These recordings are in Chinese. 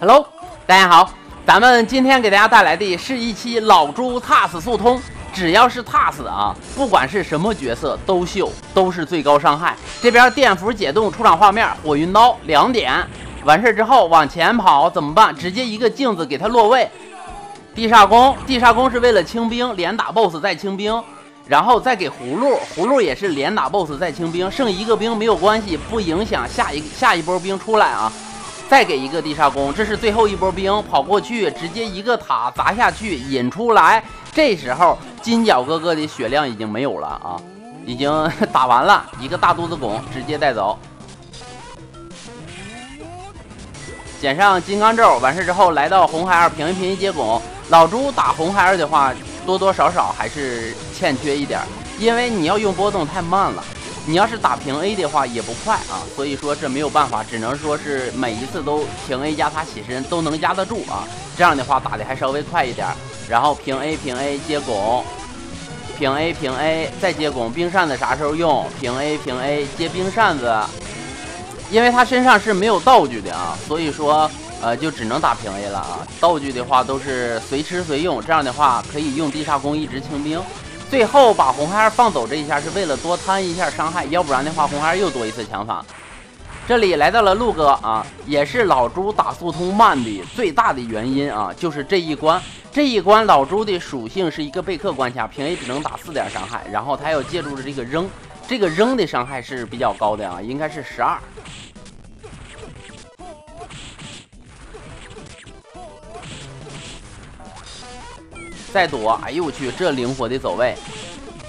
Hello，大家好，咱们今天给大家带来的是一期老猪 TAS 速通。只要是 TAS 啊，不管是什么角色都秀，都是最高伤害。这边电符解冻出场画面，火云刀两点，完事之后往前跑怎么办？直接一个镜子给他落位。地煞弓，地煞弓是为了清兵，连打 BOSS 再清兵，然后再给葫芦，葫芦也是连打 BOSS 再清兵，剩一个兵没有关系，不影响下一下一波兵出来啊。再给一个地煞弓，这是最后一波兵跑过去，直接一个塔砸下去引出来。这时候金角哥哥的血量已经没有了啊，已经 打完了，一个大肚子拱直接带走。捡上金刚咒，完事之后来到红孩儿平一平一接拱。老朱打红孩儿的话，多多少少还是欠缺一点，因为你要用波动太慢了。你要是打平 A 的话也不快啊，所以说这没有办法，只能说是每一次都平 A 压他起身都能压得住啊，这样的话打的还稍微快一点。然后平 A 平 A 接拱，平 A 平 A 再接拱，冰扇子啥时候用？平 A 平 A 接冰扇子，因为他身上是没有道具的啊，所以说呃就只能打平 A 了啊。道具的话都是随吃随用，这样的话可以用地煞弓一直清兵。最后把红孩儿放走这一下是为了多摊一下伤害，要不然的话红孩儿又多一次强法。这里来到了陆哥啊，也是老朱打速通慢的最大的原因啊，就是这一关。这一关老朱的属性是一个贝克关卡，平 A 只能打四点伤害，然后他要借助着这个扔，这个扔的伤害是比较高的啊，应该是十二。再躲，哎呦我去，这灵活的走位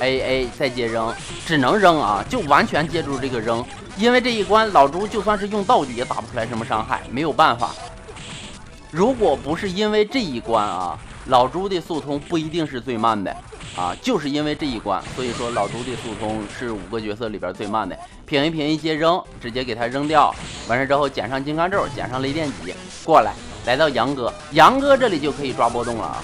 ，A A 再接扔，只能扔啊，就完全借助这个扔，因为这一关老朱就算是用道具也打不出来什么伤害，没有办法。如果不是因为这一关啊，老朱的速通不一定是最慢的啊，就是因为这一关，所以说老朱的速通是五个角色里边最慢的。平一平一接扔，直接给他扔掉，完事之后捡上金刚咒，捡上雷电戟，过来来到杨哥，杨哥这里就可以抓波动了啊。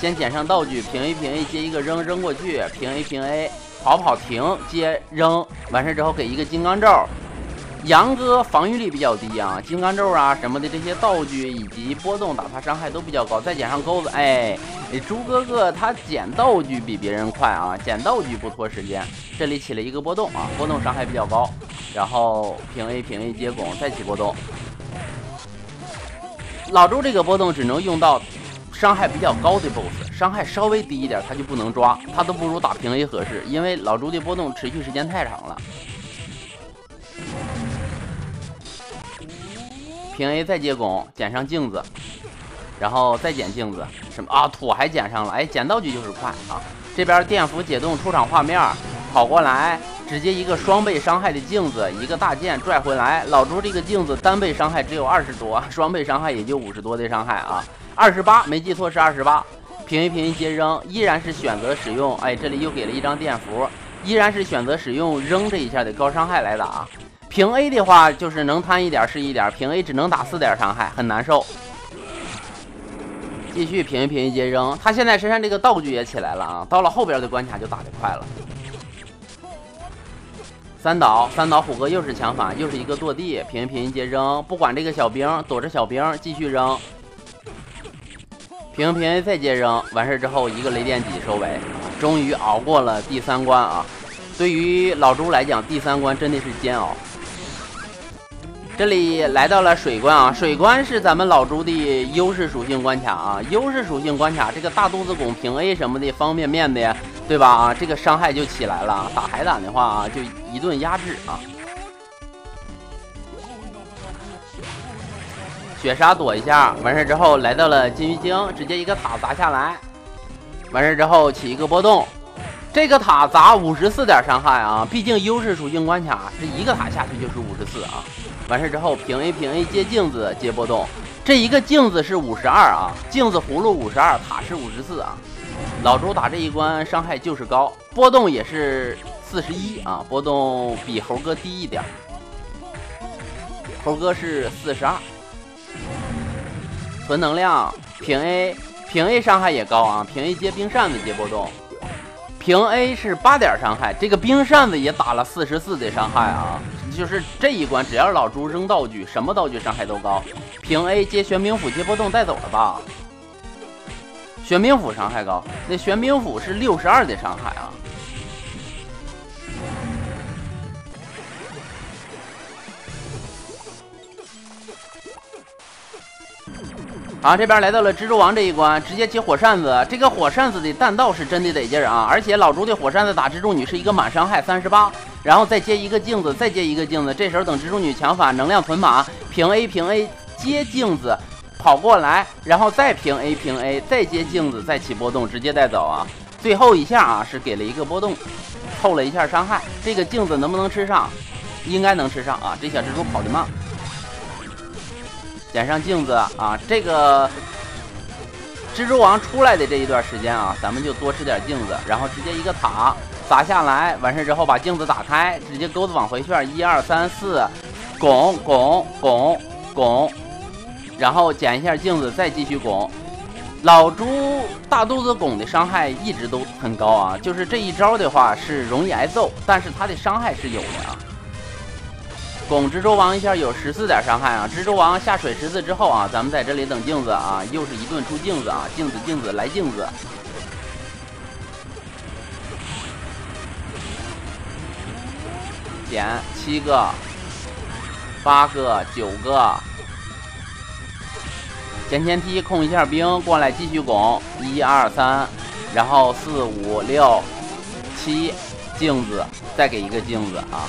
先捡上道具，平 A 平 A 接一个扔扔过去，平 A 平 A 跑跑停接扔，完事之后给一个金刚咒。杨哥防御力比较低啊，金刚咒啊什么的这些道具以及波动打他伤害都比较高。再捡上钩子，哎，猪哥哥他捡道具比别人快啊，捡道具不拖时间。这里起了一个波动啊，波动伤害比较高，然后平 A 平 A 接拱再起波动。老周这个波动只能用到。伤害比较高的 BOSS，伤害稍微低一点，他就不能抓，他都不如打平 A 合适，因为老朱的波动持续时间太长了。平 A 再接拱，捡上镜子，然后再捡镜子，什么啊？土还捡上了，哎，捡道具就是快啊！这边电符解冻出场画面，跑过来，直接一个双倍伤害的镜子，一个大剑拽回来。老朱这个镜子单倍伤害只有二十多，双倍伤害也就五十多的伤害啊。二十八，没记错是二十八。平 A 平 A 接扔，依然是选择使用。哎，这里又给了一张电符，依然是选择使用扔这一下的高伤害来打。平 A 的话就是能摊一点是一点，平 A 只能打四点伤害，很难受。继续平 A 平 A 接扔，他现在身上这个道具也起来了啊，到了后边的关卡就打得快了。三倒三倒，虎哥又是强法，又是一个跺地，平 A 平 A 接扔，不管这个小兵，躲着小兵继续扔。平平 A 再接扔，完事儿之后一个雷电戟收尾，终于熬过了第三关啊！对于老朱来讲，第三关真的是煎熬。这里来到了水关啊，水关是咱们老朱的优势属性关卡啊，优势属性关卡，这个大肚子拱平 A 什么的方便面的，对吧啊？这个伤害就起来了，打海胆的话啊，就一顿压制啊。雪莎躲一下，完事之后来到了金鱼精，直接一个塔砸下来，完事之后起一个波动，这个塔砸五十四点伤害啊，毕竟优势属性关卡，这一个塔下去就是五十四啊。完事之后平 A 平 A 接镜子接波动，这一个镜子是五十二啊，镜子葫芦五十二，塔是五十四啊。老朱打这一关伤害就是高，波动也是四十一啊，波动比猴哥低一点，猴哥是四十二。存能量，平 A 平 A 伤害也高啊，平 A 接冰扇子接波动，平 A 是八点伤害，这个冰扇子也打了四十四的伤害啊，就是这一关只要老朱扔道具，什么道具伤害都高。平 A 接玄冥府接波动带走了吧？玄冥府伤害高，那玄冥府是六十二的伤害啊。啊，这边来到了蜘蛛王这一关，直接起火扇子。这个火扇子的弹道是真的得劲儿啊！而且老朱的火扇子打蜘蛛女是一个满伤害三十八，然后再接一个镜子，再接一个镜子。这时候等蜘蛛女强反，能量囤满，平 A 平 A 接镜子跑过来，然后再平 A 平 A 再接镜子，再起波动，直接带走啊！最后一下啊，是给了一个波动，凑了一下伤害。这个镜子能不能吃上？应该能吃上啊！这小蜘蛛跑得慢。点上镜子啊！这个蜘蛛王出来的这一段时间啊，咱们就多吃点镜子，然后直接一个塔砸下来，完事之后把镜子打开，直接钩子往回旋，一二三四，拱拱拱拱，然后捡一下镜子，再继续拱。老猪大肚子拱的伤害一直都很高啊，就是这一招的话是容易挨揍，但是它的伤害是有的啊。拱蜘蛛王一下有十四点伤害啊！蜘蛛王下水十次之后啊，咱们在这里等镜子啊，又是一顿出镜子啊！镜子镜子来镜子，减七个、八个、九个，捡前梯控一下兵过来继续拱，一二三，然后四五六七，镜子再给一个镜子啊！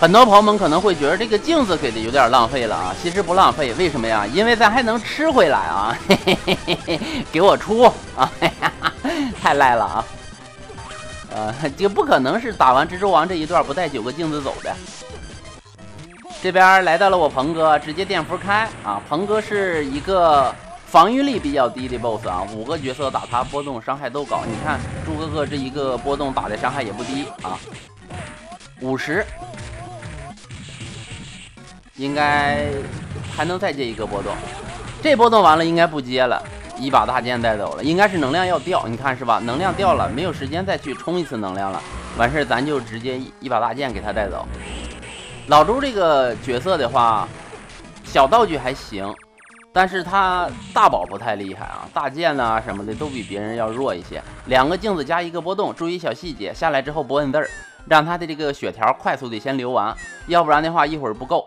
很多朋友们可能会觉得这个镜子给的有点浪费了啊，其实不浪费，为什么呀？因为咱还能吃回来啊！嘿嘿嘿嘿嘿，给我出啊！太赖了啊！呃，这不可能是打完蜘蛛王这一段不带九个镜子走的。这边来到了我鹏哥，直接电符开啊！鹏哥是一个防御力比较低的 BOSS 啊，五个角色打他波动伤害都高。你看猪哥哥这一个波动打的伤害也不低啊，五十。应该还能再接一个波动，这波动完了应该不接了，一把大剑带走了，应该是能量要掉，你看是吧？能量掉了，没有时间再去充一次能量了，完事儿咱就直接一把大剑给他带走。老朱这个角色的话，小道具还行，但是他大宝不太厉害啊，大剑呐什么的都比别人要弱一些。两个镜子加一个波动，注意小细节，下来之后不摁字儿，让他的这个血条快速的先流完，要不然的话一会儿不够。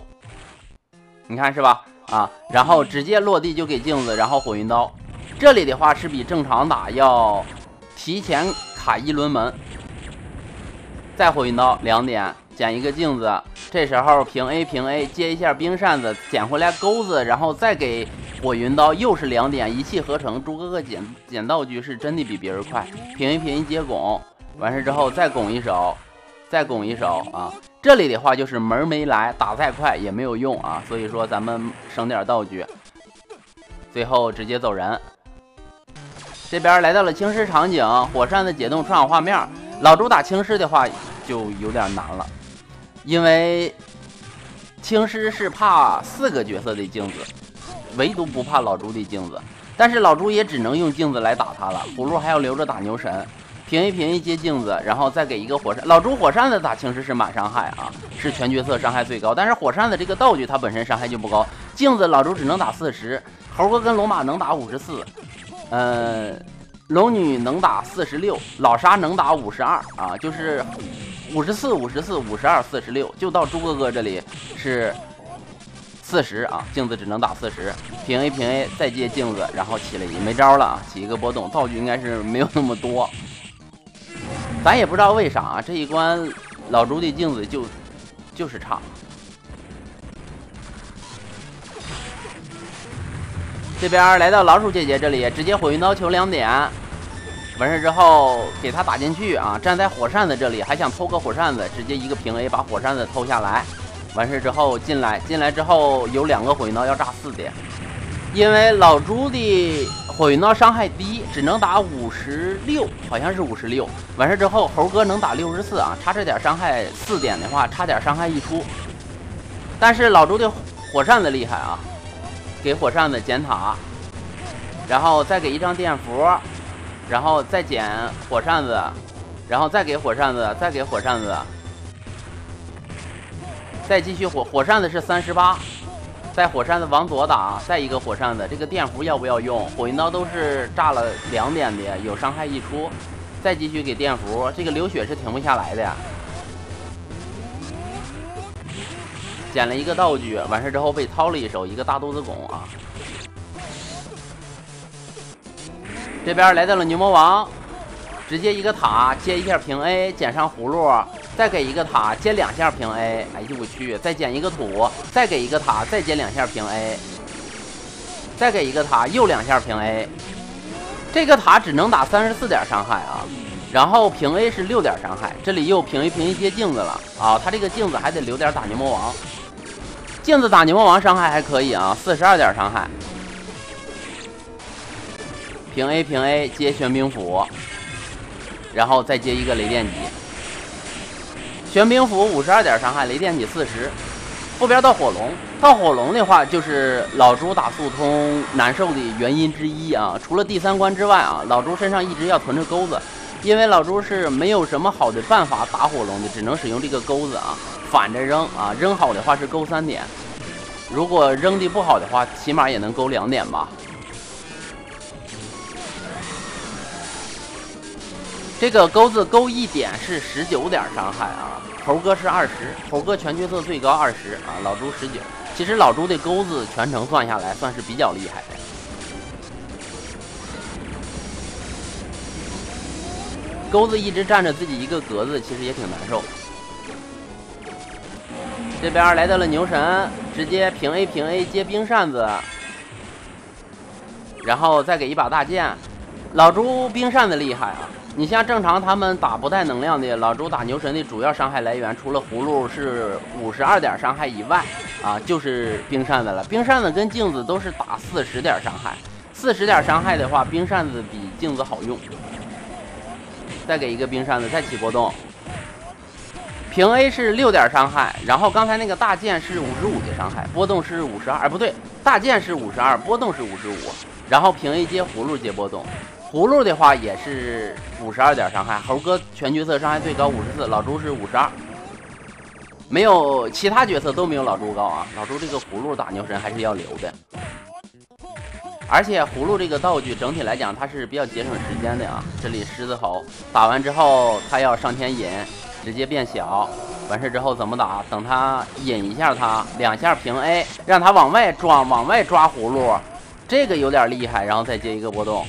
你看是吧？啊，然后直接落地就给镜子，然后火云刀。这里的话是比正常打要提前卡一轮门。再火云刀两点，捡一个镜子。这时候平 A 平 A 接一下冰扇子，捡回来钩子，然后再给火云刀，又是两点，一气呵成。猪哥哥捡捡道具是真的比别人快。平 A 平 A 接拱，完事之后再拱一手，再拱一手啊。这里的话就是门没来，打再快也没有用啊，所以说咱们省点道具，最后直接走人。这边来到了青狮场景，火扇子解冻出场画面。老朱打青狮的话就有点难了，因为青狮是怕四个角色的镜子，唯独不怕老朱的镜子，但是老朱也只能用镜子来打他了，葫芦还要留着打牛神。平 A 平 A 接镜子，然后再给一个火扇。老朱火扇子打青石是满伤害啊，是全角色伤害最高。但是火扇子这个道具它本身伤害就不高。镜子老朱只能打四十，猴哥跟龙马能打五十四，呃，龙女能打四十六，老沙能打五十二啊，就是五十四、五十四、五十二、四十六，就到猪哥哥这里是四十啊，镜子只能打四十。平 A 平 A 再接镜子，然后起了一没招了啊，起一个波动，道具应该是没有那么多。咱也不知道为啥啊这一关老朱的镜子就就是差。这边来到老鼠姐姐这里，直接火云刀求两点，完事之后给他打进去啊！站在火扇子这里，还想偷个火扇子，直接一个平 A 把火扇子偷下来。完事之后进来，进来之后有两个火云刀要炸四点，因为老朱的。火云刀伤害低，只能打五十六，好像是五十六。完事之后，猴哥能打六十四啊，差这点伤害四点的话，差点伤害一出。但是老朱的火扇子厉害啊，给火扇子减塔，然后再给一张电符，然后再减火扇子，然后再给火扇子，再给火扇子，再继续火火扇子是三十八，在火扇子往左打，再一个火扇子，这个电弧要不要用？火云刀都是炸了两点的，有伤害溢出，再继续给电弧，这个流血是停不下来的呀。捡了一个道具，完事之后被掏了一手，一个大肚子拱啊。这边来到了牛魔王，直接一个塔接一下平 A，捡上葫芦。再给一个塔，接两下平 A，哎呦我去！再捡一个土，再给一个塔，再接两下平 A，再给一个塔，又两下平 A。这个塔只能打三十四点伤害啊，然后平 A 是六点伤害。这里又平 A 平 A 接镜子了啊，他这个镜子还得留点打牛魔王。镜子打牛魔王伤害还可以啊，四十二点伤害。平 A 平 A 接玄冰斧，然后再接一个雷电戟。玄冰斧五十二点伤害，雷电戟四十。后边到火龙，到火龙的话就是老朱打速通难受的原因之一啊。除了第三关之外啊，老朱身上一直要囤着钩子，因为老朱是没有什么好的办法打火龙的，只能使用这个钩子啊，反着扔啊。扔好的话是钩三点，如果扔的不好的话，起码也能钩两点吧。这个钩子钩一点是十九点伤害啊，猴哥是二十，猴哥全角色最高二十啊，老朱十九。其实老朱的钩子全程算下来算是比较厉害的。钩子一直占着自己一个格子，其实也挺难受。这边来到了牛神，直接平 A 平 A 接冰扇子，然后再给一把大剑。老朱冰扇子厉害啊！你像正常他们打不带能量的老周打牛神的主要伤害来源，除了葫芦是五十二点伤害以外，啊，就是冰扇子了。冰扇子跟镜子都是打四十点伤害，四十点伤害的话，冰扇子比镜子好用。再给一个冰扇子，再起波动。平 A 是六点伤害，然后刚才那个大剑是五十五的伤害，波动是五十二，哎不对，大剑是五十二，波动是五十五，然后平 A 接葫芦接波动。葫芦的话也是五十二点伤害，猴哥全角色伤害最高五十四，老朱是五十二，没有其他角色都没有老朱高啊。老朱这个葫芦打牛神还是要留的，而且葫芦这个道具整体来讲它是比较节省时间的啊。这里狮子吼打完之后，他要上前引，直接变小，完事之后怎么打？等他引一下，他两下平 A，让他往外撞，往外抓葫芦，这个有点厉害，然后再接一个波动。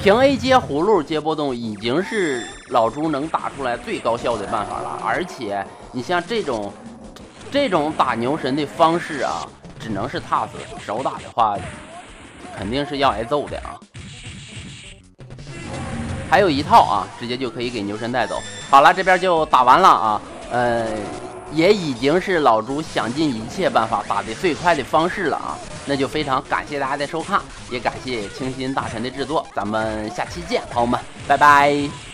平 A 接葫芦接波动已经是老朱能打出来最高效的办法了，而且你像这种这种打牛神的方式啊，只能是 TAS 手打的话，肯定是要挨揍的啊。还有一套啊，直接就可以给牛神带走。好了，这边就打完了啊，呃。也已经是老朱想尽一切办法打的最快的方式了啊！那就非常感谢大家的收看，也感谢清新大神的制作，咱们下期见，朋友们，拜拜。